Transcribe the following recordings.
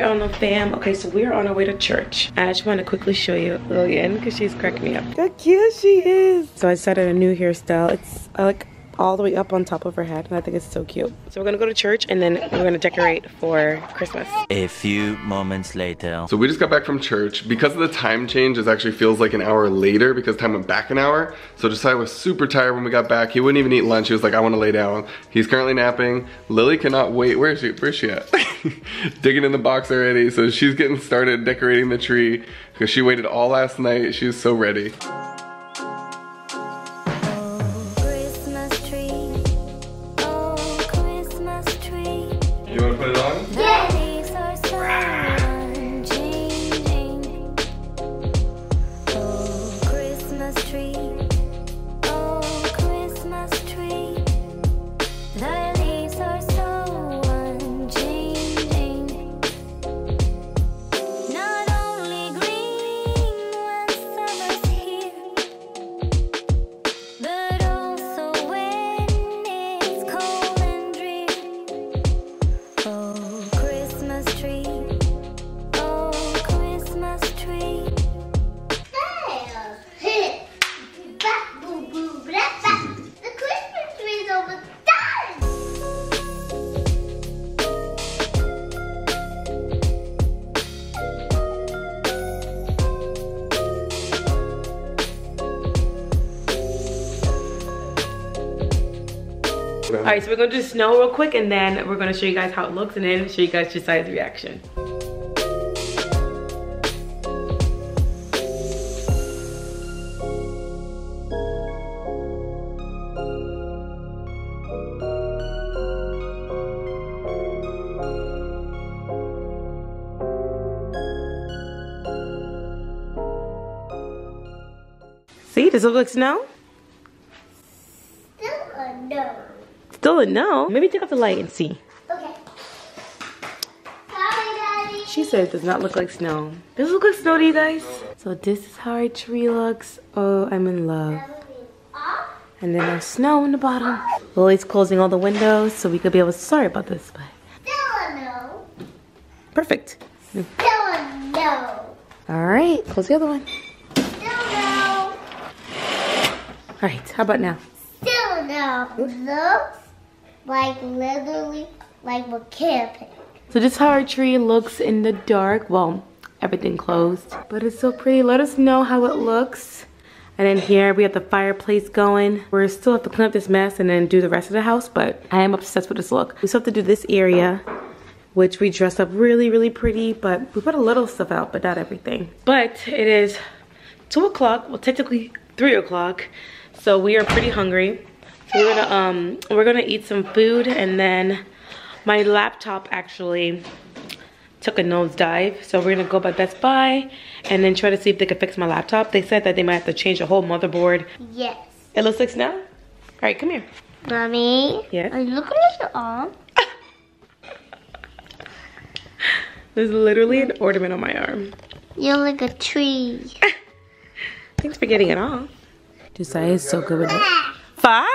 Hi R&L fam. Okay, so we're on our way to church. I just want to quickly show you Lillian because she's cracking me up. How cute she is. So I started a new hairstyle. It's I like all the way up on top of her head and I think it's so cute. So we're gonna go to church and then we're gonna decorate for Christmas. A few moments later. So we just got back from church. Because of the time change, it actually feels like an hour later because time went back an hour. So Josiah was super tired when we got back. He wouldn't even eat lunch. He was like, I wanna lay down. He's currently napping. Lily cannot wait. Where is she? Where's she at? Digging in the box already. So she's getting started decorating the tree because she waited all last night. She was so ready. Right, so we're gonna do snow real quick and then we're gonna show you guys how it looks and then show you guys Josiah's reaction. See, does it look snow? Still a no. No. Maybe take off the light and see. Okay. Sorry. She said it does not look like snow. Does it look like snow to you guys? So this is how our tree looks. Oh, I'm in love. And then there's snow in the bottom. Lily's closing all the windows so we could be able to, sorry about this, but Still no. perfect. Still no. All right, close the other one. Still no. All right, how about now? Still no. Looks like literally like we're camping. So this is how our tree looks in the dark. Well, everything closed, but it's so pretty. Let us know how it looks. And then here we have the fireplace going. We're still have to clean up this mess and then do the rest of the house, but I am obsessed with this look. We still have to do this area, which we dressed up really, really pretty, but we put a little stuff out, but not everything. But it is two o'clock, well technically three o'clock, so we are pretty hungry. So we're gonna um we're gonna eat some food and then my laptop actually took a nosedive. So we're gonna go by Best Buy and then try to see if they could fix my laptop. They said that they might have to change the whole motherboard. Yes. It looks like snow. All right, come here. Mommy. Yeah? Are you looking at your arm? There's literally an ornament on my arm. You're like a tree. Thanks for getting it off. Josiah is so good with it. Five!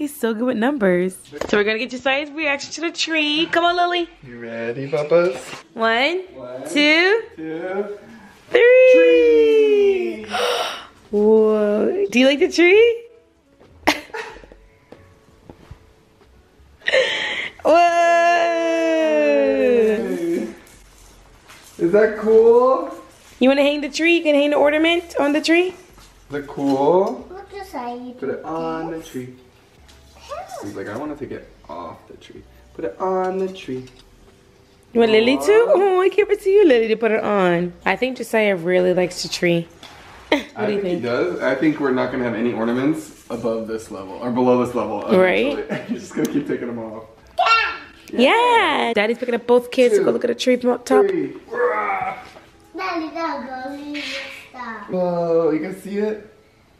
He's so good with numbers. So we're gonna get Josiah's reaction to the tree. Come on, Lily. You ready, Papas? One, One, two, two, three. Whoa. Do you like the tree? Whoa. Is that cool? You wanna hang the tree? You can hang the ornament on the tree? Is that cool? Look just Put it on the tree. He's like, I want to take it off the tree. Put it on the tree. You want Lily too? Oh, I can't wait to you, Lily, to put it on. I think Josiah really likes the tree. what I do you think, think? he does. I think we're not gonna have any ornaments above this level or below this level. Right. eventually. You're just gonna keep taking them off. Yeah. yeah. Daddy's picking up both kids to go look at the tree from up top. Three. Daddy, now go. You. Whoa, you can see it?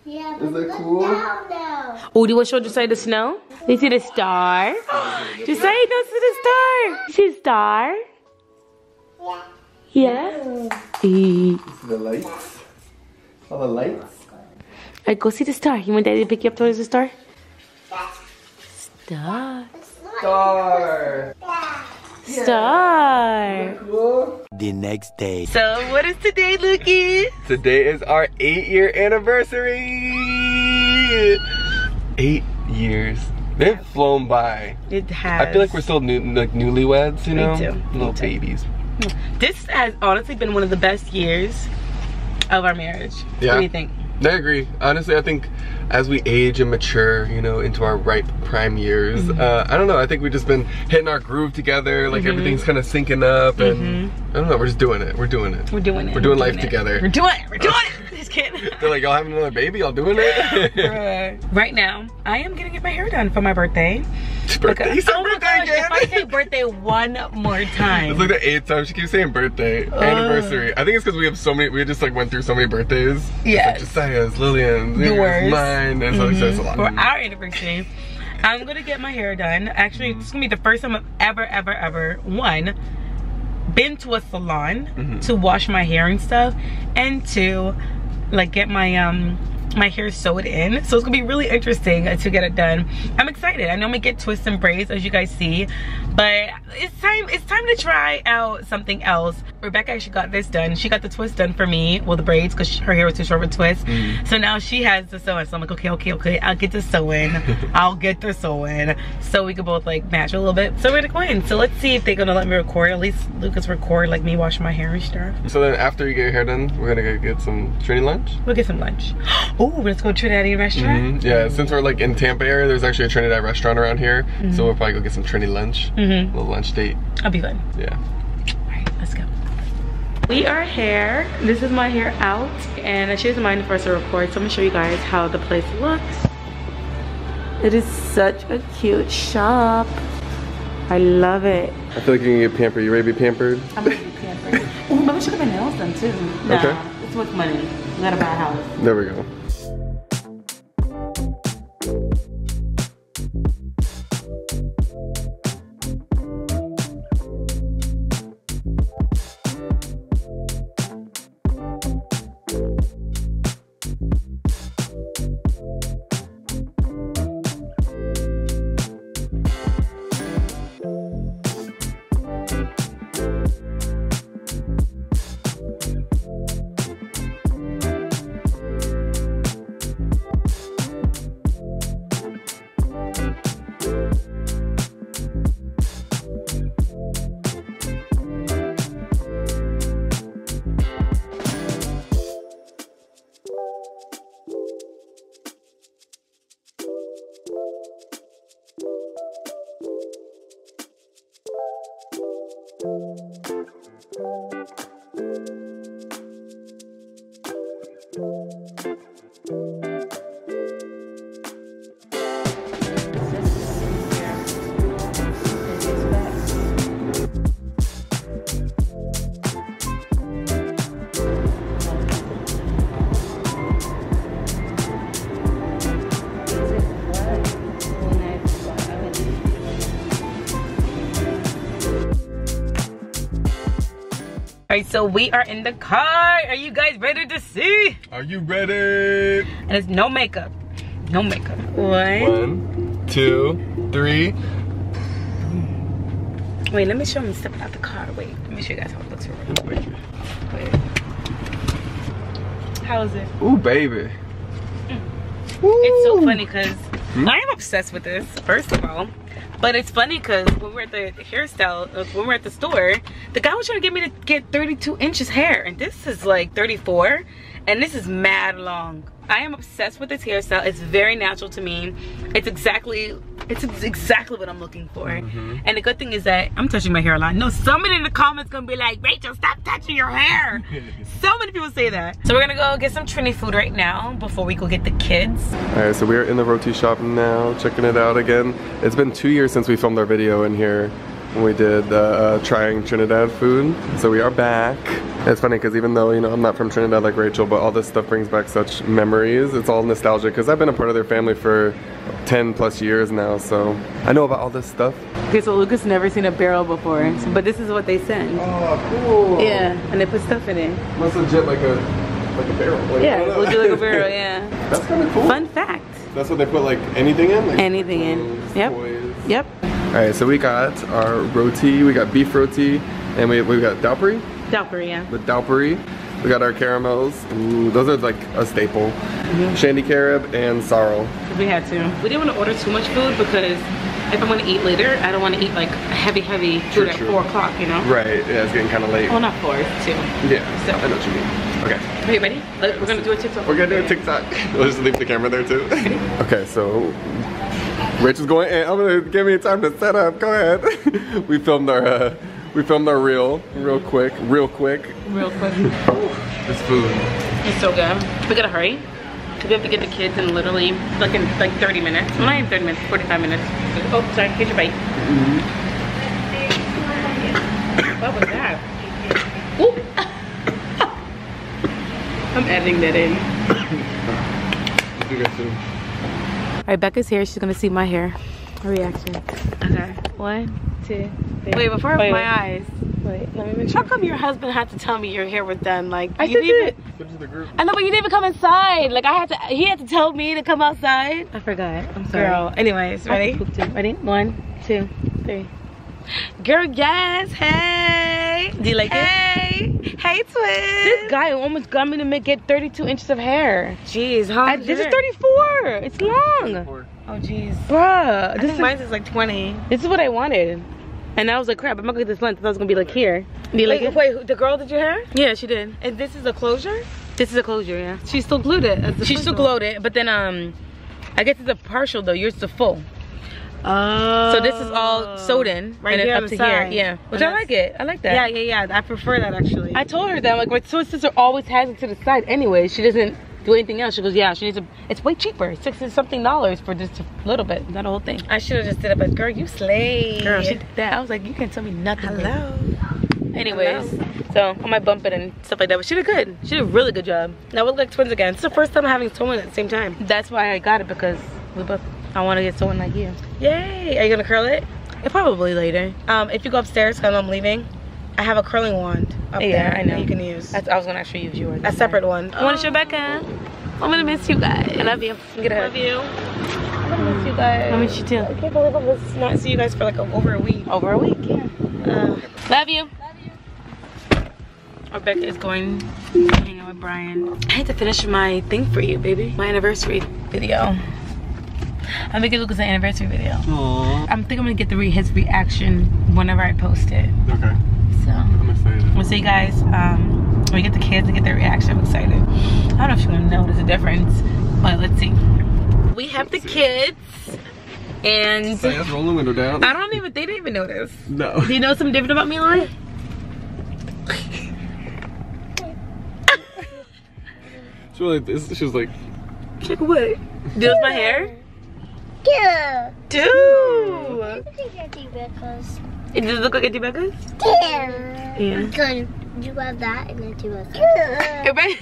Yeah, Is but that look cool? down now. Oh, do you want to show Josiah the snow? You see the star? Josiah don't see the star. You see the star? Yeah. Yeah. See the lights? All the lights? Alright, go see the star. You want Daddy to pick you up towards the star? Star. Star! Star. The next day. So what is today, Lukey? Today is our eight year anniversary. Eight years. They've flown by. It has. I feel like we're still new, like newlyweds, you Me know? too. Me Little too. babies. This has honestly been one of the best years of our marriage. What do you think? I agree. Honestly, I think as we age and mature, you know, into our ripe prime years, Mm-hmm. uh, I don't know. I think we've just been hitting our groove together. Like everything's kind of syncing up, and I don't know. We're just doing it. We're doing it. We're doing it. We're doing life together. We're doing it. We're doing it. Just kidding. They're like, y'all having another baby? Y'all doing it? right now, I am gonna get my hair done for my birthday. Birthday. You said oh my birthday gosh, again. if I say birthday one more time. It's like the eighth time she keeps saying birthday, anniversary. I think it's because we have so many. We just like went through so many birthdays. It's like. Josiah's, Lillian's, yours, mine, and so it's a lot. for our anniversary. I'm gonna get my hair done. Actually, it's gonna be the first time I've ever, ever, ever one been to a salon to wash my hair and stuff, and to like get my um my hair sewed in. So it's gonna be really interesting to get it done. I'm excited. I normally get twists and braids as you guys see, but it's time it's time to try out something else. Rebecca actually got this done. She got the twist done for me, well the braids, because her hair was too short for twist. Mm. So now she has the sewing. So I'm like, okay, okay, okay, I'll get the sewing. I'll get the sewing. So we could both like match a little bit. So we're gonna go in. So let's see if they're gonna let me record. At least Lucas record like me washing my hair and stuff. So then after you get your hair done, we're gonna go get some Trini lunch. We'll get some lunch. Oh, let's go to a Trinidadian restaurant. Mhm. Yeah, since we're like in Tampa area, there's actually a Trinidad restaurant around here. So we'll probably go get some Trini lunch. Mm-hmm. little lunch date. I'll be fun. Yeah. Alright, let's go. We are here. This is my hair out. And she doesn't mind for us to record, so I'm gonna show you guys how the place looks. It is such a cute shop. I love it. I feel like you can get pampered. You ready to be pampered? I'm gonna be pampered. Oh, maybe we should get my nails done too. Nah, Okay. it's too much money. We gotta buy a house. There we go. All right, so we are in the car. Are you guys ready to see? Are you ready? And it's no makeup. No makeup. One. One, two, three. Wait, let me show them stepping out the car. Wait, let me show you guys how it looks. real quick. Wait. How is it? Ooh, baby. It's so funny because I am obsessed with this, first of all. But it's funny because when we're at the hairstyle, uh, when we're at the store, the guy was trying to get me to get 32 inches hair. And this is like 34. And this is mad long. I am obsessed with this hairstyle. It's very natural to me. It's exactly, it's exactly what I'm looking for. Mm-hmm. And the good thing is that I'm touching my hair a lot. No, somebody in the comments gonna be like, Rachel, stop touching your hair. so many people say that. So we're gonna go get some Trini food right now before we go get the kids. All right, so we are in the roti shop now, checking it out again. It's been two years since we filmed our video in here we did uh, uh, trying Trinidad food. So we are back. It's funny because even though, you know, I'm not from Trinidad like Rachel, but all this stuff brings back such memories. It's all nostalgic because I've been a part of their family for 10 plus years now, so I know about all this stuff. Okay, so Lucas never seen a barrel before, but this is what they send. Oh, cool. Yeah, and they put stuff in it. That's legit like a, like a barrel. Like, Yeah, don't we'll do like a barrel, yeah. That's kind of cool. Fun fact. That's what they put like anything in? Like Anything in. Yep. toys. Yep. All right, so we got our roti, we got beef roti, and we we got daupri. dhalpuri, yeah. the dhalpuri. We got our caramels. Ooh, those are like a staple. Mm-hmm. Shandy Carib and sorrel. We had to. We didn't want to order too much food because if I'm going to eat later, I don't want to eat like heavy, heavy True, at true. 4 o'clock, you know? Right, yeah, it's getting kind of late. Well, not 4, it's 2. Yeah, So- I know what you mean. Okay. Okay, ready? We're going to do a TikTok. We're gonna do a TikTok. We'll just leave the camera there too. okay, so Rachel's going in. I'm gonna give me time to set up. Go ahead. we filmed our uh, we filmed our reel real quick, real quick. Real quick. This food. It's so good. We gotta hurry. Cause we have to get the kids in literally like in like 30 minutes. Well, not even 30 minutes, 45 minutes. Oh, sorry, here's your bite. what was that? Oop. I'm editing that in. You guys too. All right, Becca's here. She's gonna see my hair. Her reaction. Okay. One, two, three. Wait, before I Wait, my wait. eyes. Wait, let me make How come your husband had to tell me your hair was done? Like I you just didn't did even- it. Go to the group. I know, but you didn't even come inside. Like I had to. He had to tell me to come outside. I forgot. I'm sorry. Girl. Anyways, ready? Ready? One, two, three. Girl, yes. Hey. Do you like it? Hey. Hey, twin. This guy almost got me to make it 32 inches of hair. Jeez, how? I, this is 34. It's long. Oh, jeez. Bruh, I this think is, mine is like 20. this is what I wanted. And I was like, crap, I'm not gonna get this length. I was gonna be like here. Do you like Wait, wait, who- the girl did your hair? Yeah, she did. And this is a closure? This is a closure, yeah. She still glued it. She still one. glowed it, but then um, I guess it's a partial though. Yours is a full. Oh. So this is all sewed in, oh. Right and here up to the here. Yeah, which I like it. I like that. Yeah, yeah, yeah. I prefer that actually. I told her that like my twin sister always has it to the side anyway. She doesn't do anything else. She goes, yeah, she needs a. It's way cheaper, sixty something dollars for just a little bit, not the whole thing. I should have just did it, but girl, you slay. Girl, she did that. I was like, you can't tell me nothing. babe." Hello. Anyways, so I might bump it and stuff like that, but she did good. She did a really good job. Now we look like twins again. It's the first time having twins at the same time. That's why I got it because we both. I want to get someone like you. Yay! Are you gonna curl it? And probably later. Um, if you go upstairs, cause I'm leaving, I have a curling wand up Yeah, there I know. that you can use. That's, I was gonna actually use yours. a separate one. I want to show Becca. I'm gonna miss you guys. I love you. Get a hug. Love you. I miss you guys. I miss you too. I can't believe I'm gonna not see you guys for like a, over a week. Over a week, yeah. Uh, Love you. Rebecca is going to hang out with Brian. I had to finish my thing for you, baby. My anniversary video. I'm making Lucas an anniversary video. Aww. I'm think I'm gonna get the re his reaction whenever I post it. Okay, So I'm excited. we'll see you guys um, when we get the kids to get their reaction. I'm excited. I don't know if you're gonna notice a difference, but let's see. We have the kids, and Let's roll the window down. I don't even they didn't even notice. No. Do you know something different about me, Lily? She was like this. She was like, Check what? Do my hair? Yeah. Do. I think I do because. It does look like a Becca's? Yeah. Yeah. Because you have that and then you have that.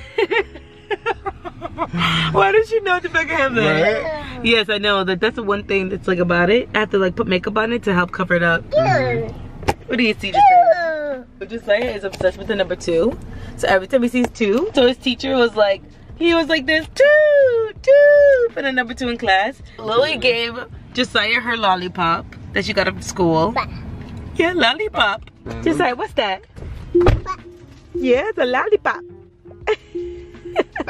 Why does she know Rebecca have that? right? Yes, I know that. That's the one thing that's like about it. I have to like put makeup on it to help cover it up. Yeah. What do you see? Josiah? Josiah is obsessed with the number two. So every time he sees two, so his teacher was like, he was like this two, two for the number two in class. Lily gave Josiah her lollipop that she got from school. Yeah, lollipop. Mm-hmm. Josiah, what's that? Yeah, it's a lollipop.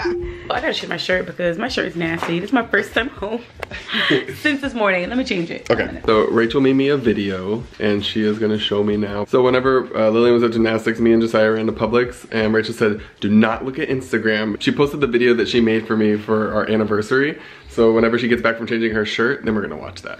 Oh, I gotta change my shirt because my shirt is nasty. This is my first time home since this morning. Let me change it. Okay, so Rachel made me a video and she is gonna show me now. So whenever uh, Lillian was at gymnastics, me and Josiah ran to Publix and Rachel said, do not look at Instagram. She posted the video that she made for me for our anniversary. So whenever she gets back from changing her shirt, then we're gonna watch that.